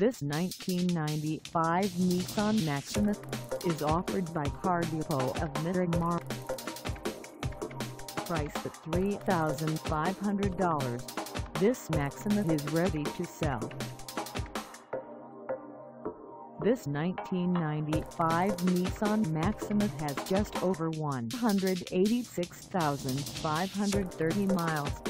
This 1995 Nissan Maxima is offered by Car Depot of Miramar. Priced at $3,500, this Maxima is ready to sell. This 1995 Nissan Maxima has just over 186,530 miles.